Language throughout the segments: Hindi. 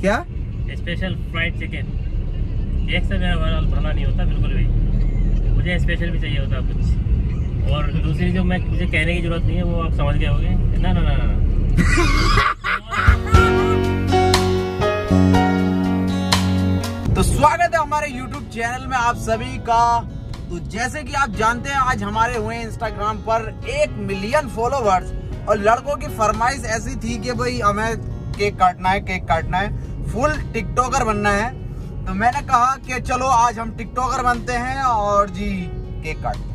क्या? स्पेशल फ्राइड चिकन एक से मेरा भला भला नहीं होता बिल्कुल भी। मुझे स्पेशल भी चाहिए होता कुछ। और दूसरी जो मैं मुझे कहने की ज़रूरत नहीं है वो आप समझ गए होंगे। ना ना ना ना तो स्वागत है हमारे YouTube चैनल में आप सभी का। तो जैसे कि आप जानते हैं आज हमारे हुए इंस्टाग्राम पर एक मिलियन फॉलोवर्स और लड़कों की फरमाइश ऐसी थी कि भाई हमें केक काटना है केक काटना है। फुल टिकटॉकर बनना है। तो मैंने कहा कि चलो आज हम टिकटॉकर बनते हैं और जी केक काटते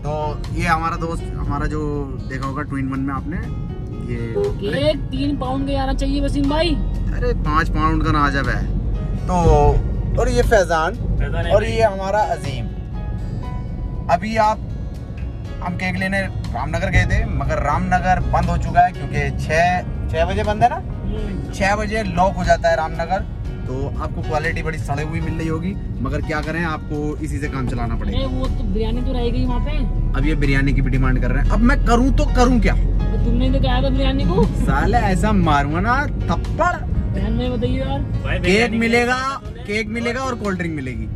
तो ये हमारा दोस्त हमारा जो देखा होगा ट्विन वन में आपने ये केक तीन पाउंड का आना चाहिए वसीम भाई। अरे पाँच पाउंड का नाजब है तो और ये फैजान फैजान और ये हमारा अजीम। अभी आप हम केक लेने रामनगर गए थे मगर रामनगर बंद हो चुका है क्योंकि छः छः बजे बंद है ना? छः बजे लॉक हो जाता है रामनगर तो आपको क्वालिटी बड़ी सड़ी हुई मिल रही होगी। मगर क्या करें आपको इसी से काम चलाना पड़ेगा। वो तो बिरयानी तो रहेगी वहाँ पे। अब ये बिरयानी की भी डिमांड कर रहे हैं। अब मैं करूँ तो करूँ क्या? तो तुमने तो कहा था बिरयानी को। साले ऐसा मारूँगा ना थप्पड़। बताइए यार। केक मिलेगा केक मिलेगा और कोल्ड ड्रिंक मिलेगी।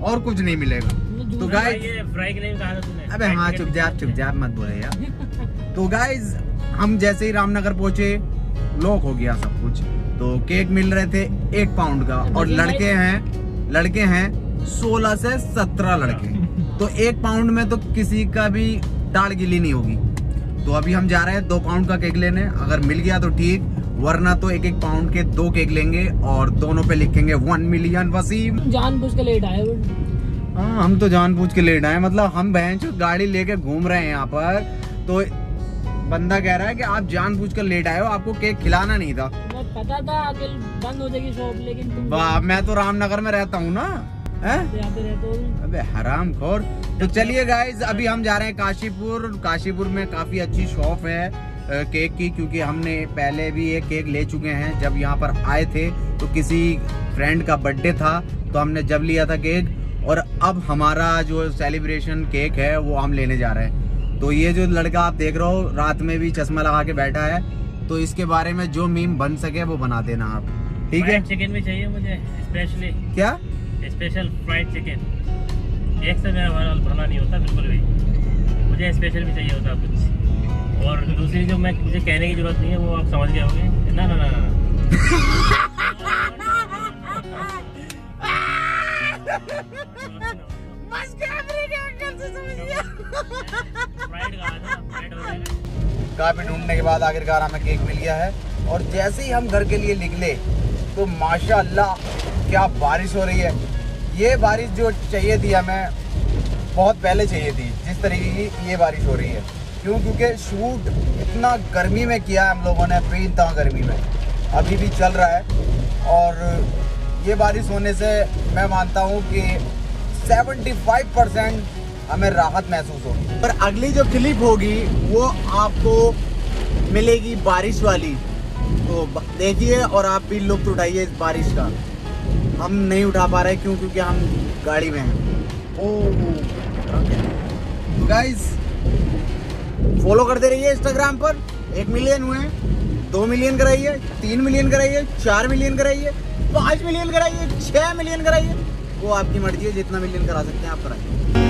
और कुछ नहीं मिलेगा। तो झूठ- गाइस ये फ्राई के लिए कहा था तूने अबे हाँ चुप जा चुप जा मत बोले यार। तो गाइज़ हम जैसे ही रामनगर पहुँचे लॉक हो गया सब कुछ। तो केक मिल रहे थे एक पाउंड का और लड़के हैं लड़के हैं सोलह से सत्रह लड़के। तो एक पाउंड में तो किसी का भी दाढ़ गिली नहीं होगी। तो अभी हम जा रहे हैं दो पाउंड का केक लेने। अगर मिल गया तो ठीक वरना तो एक एक पाउंड के दो केक लेंगे और दोनों पे लिखेंगे वन मिलियन वसीम। जान बुझ के लेट आए हाँ। हम तो जानबूझ के लेट आए मतलब हम बहन गाड़ी लेके घूम रहे हैं यहाँ पर तो बंदा कह रहा है कि आप जानबूझ कर लेट आए हो आपको केक खिलाना नहीं था। पता था आगे बंद हो जाएगी शॉप लेकिन वाह मैं तो रामनगर में रहता हूँ ना अबे हराम खोर। तो चलिए गाइज़ अभी हम जा रहे हैं काशीपुर। काशीपुर में काफ़ी अच्छी शॉप है केक की क्योंकि हमने पहले भी एक केक ले चुके हैं जब यहाँ पर आए थे तो किसी फ्रेंड का बर्थडे था तो हमने जब लिया था केक और अब हमारा जो सेलिब्रेशन केक है वो हम लेने जा रहे हैं। तो ये जो लड़का आप देख रहे हो रात में भी चश्मा लगा के बैठा है तो इसके बारे में जो मीम बन सके वो बना देना आप। ठीक है? फ्राइड चिकन भी चाहिए मुझे स्पेशली क्या? स्पेशल फ्राइड चिकन एक से मेरा भला भला नहीं होता बिल्कुल भी। मुझे स्पेशल भी चाहिए होता कुछ। और दूसरी जो मैं मुझे कहने की ज़रूरत नहीं है वो आप समझ गए होंगे। ना ना ना ना काफ़ी ढूँढने के बाद आखिरकार हमें केक मिल गया है। और जैसे ही हम घर के लिए निकले तो माशाअल्लाह क्या बारिश हो रही है। ये बारिश जो चाहिए थी हमें, बहुत पहले चाहिए थी, जिस तरीके की ये बारिश हो रही है। क्यों? क्योंकि शूट इतना गर्मी में किया है हम लोगों ने बेइंतहा गर्मी में। अभी भी चल रहा है। और ये बारिश होने से मैं मानता हूँ कि 75 परसेंट हमें राहत महसूस होगी। पर अगली जो क्लिप होगी, वो आपको मिलेगी बारिश वाली। तो देखिए और आप भी लुत्फ उठाइए इस बारिश का। हम नहीं उठा पा रहे क्यों? क्योंकि हम गाड़ी में हैं। ओ गाइस फॉलो करते रहिए इंस्टाग्राम पर। एक मिलियन हुए दो मिलियन कराइए, तीन मिलियन कराइए, चार मिलियन कराइए, पाँच मिलियन कराइए छः मिलियन कराइए। वो आपकी मर्ज़ी है, जितना मिलियन करा सकते हैं, आप कराइए।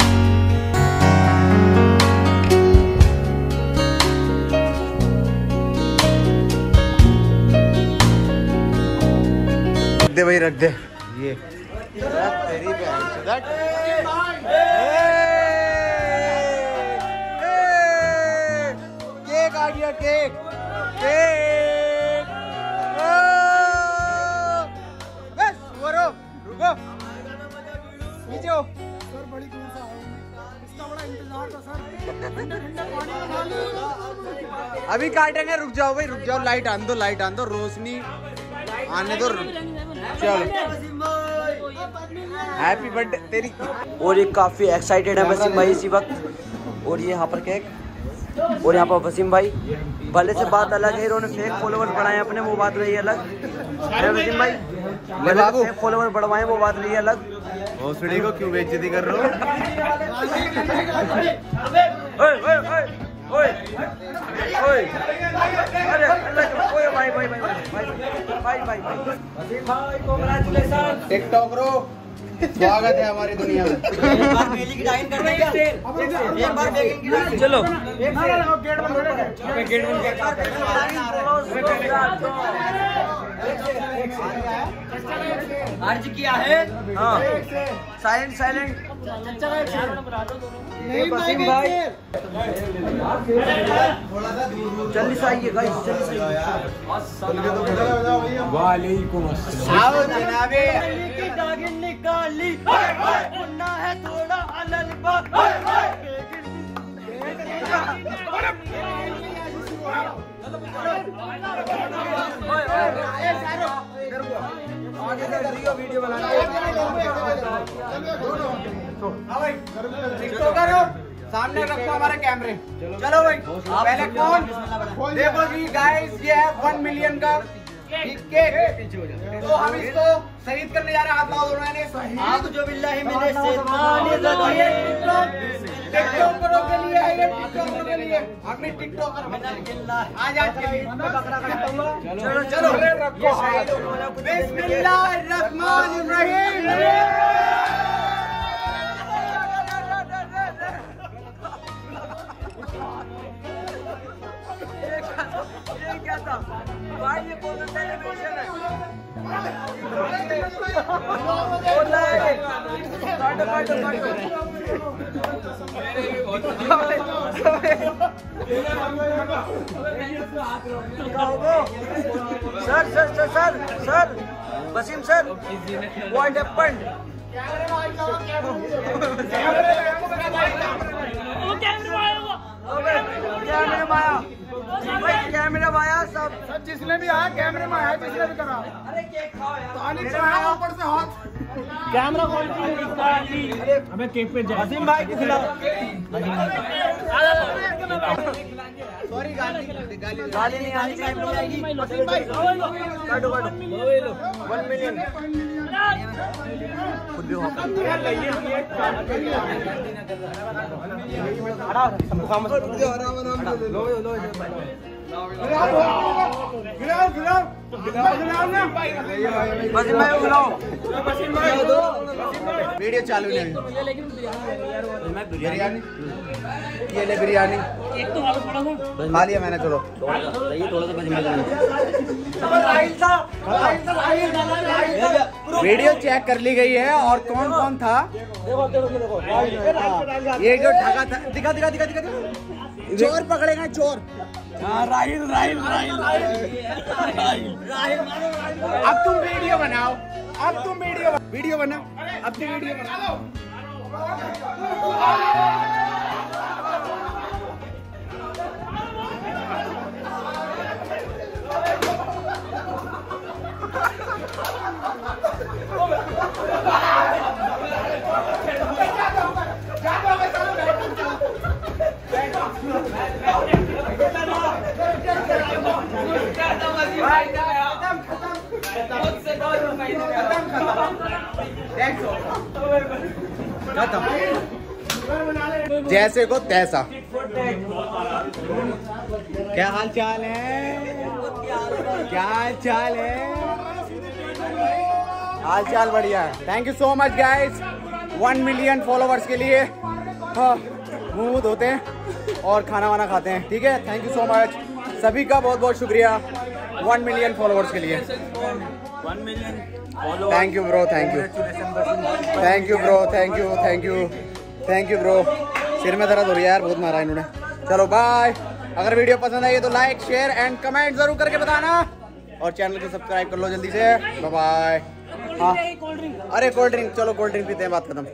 दे भाई रख दे। ये। तेरी बहन से, रख। ए, केक आ गया केक केक बस वो रो रुको नीचे हो अभी काटेंगे रुक जाओ भाई रुक जाओ। लाइट आन दो लाइट आन दो रोशनी आने दो। चलो। हैप्पी बर्थडे तेरी। और ये काफ़ी एक्साइटेड है वसीम भाई इसी वक्त। और ये यहाँ पर केक और यहाँ पर वसीम भाई भले से बात अलग है इन्होंने फेक फॉलोवर बढ़ाए अपने वो बात रही अलग। है वसीम भाई? भले फॉलोवर बढ़वाए वो बात रही अलग। भोसड़ी को क्यों बेइज्जती कर रहे हो? ओए, ओए, अरे अल्लाह ओए भाई भाई भाई भाई भाई भाई भाई भाई। कांग्रेचुलेशन टिकटॉकरो स्वागत है हमारी दुनिया में। एक बार मेली की डाइन कर देंगे एक। बार बेगिंग की डाइन चलो अर्ज़ किया है? हाँ। साइलेंट साइलेंट भाई। जल्दी से आइए गाइस जल्दी आओ जनाबे की दागिन निकाली मुन्ना है। थोड़ा अलल वीडियो टिकटॉकरो सामने रखो हमारे कैमरे चलो भाई पहले कौन देखो जी गाइस ये है वन मिलियन का तो हम इसको शहीद करने जा रहे हैं हाथ लाओ दोनों ने आप जो बिल्लाहि मिने शैतानी रजीम टिकटॉकरों के लिए है ये टिकटॉकरों के लिए। अपनी टिकटॉकर आज आज के लिए। चलो चलो रखो बिस्मिल्लाहिर्रहमानिर्रहीम ये sir sir sir sir sir Wasim sir what happened camera में आया भाई कैमरे में आया सब जिसने भी आया कैमरे में आया जिसने भी करा। अरे केक खाओ यार। पानी चढ़ाया ऊपर से हाथ। कैमरा क्वालिटी हमें केक पे जाए वसीम भाई को खिलाओ सॉरी गाली गाली नहीं आनी चाहिए। काटो काटो वन मिलियन खुद भी हो गिराओ गिराओ गिराओ वीडियो चालू नहीं। लेकिन बिरयानी ये एक तो थोड़ा सा मैंने, चलो वीडियो चेक कर ली गई है, और कौन कौन था ये जो ढका था दिखा दिखा दिखा दिखा। चोर पकड़े गए चोर राहिल राहिल राहिल। राहिल अब तुम वीडियो बनाओ। अब तुम वीडियो वीडियो बनाओ। अब तुम वीडियो बनाओ जैसे को तैसा। क्या हाल चाल है? क्या हाल चाल है? हाल चाल बढ़िया है। Thank you so much guys one million followers के लिए हाँ मुँह मुँह धोते हैं और खाना वाना खाते हैं। ठीक है? थैंक यू सो मच सभी का बहुत बहुत शुक्रिया। वन मिलियन फॉलोवर्स के लिए। Thank you bro thank you thank you bro thank you thank you thank you bro सिर में दर्द हो रही है यार, बहुत मारा इन्होंने। चलो बाय अगर वीडियो पसंद आई तो लाइक शेयर एंड कमेंट ज़रूर करके बताना। और चैनल को सब्सक्राइब कर लो जल्दी से। बाय बाय हाँ। अरे कोल्ड ड्रिंक चलो कोल्ड ड्रिंक पीते हैं, बात खत्म।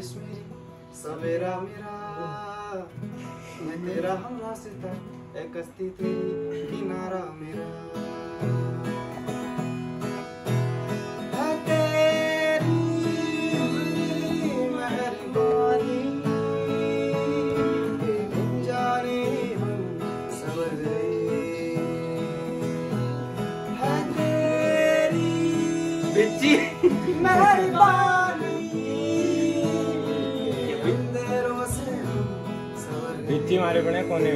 बारिश में सवेरा मेरा मैं तेरा हम रास्ता एक तेरी किनारा मेरा। भित्ती मारे भने कोने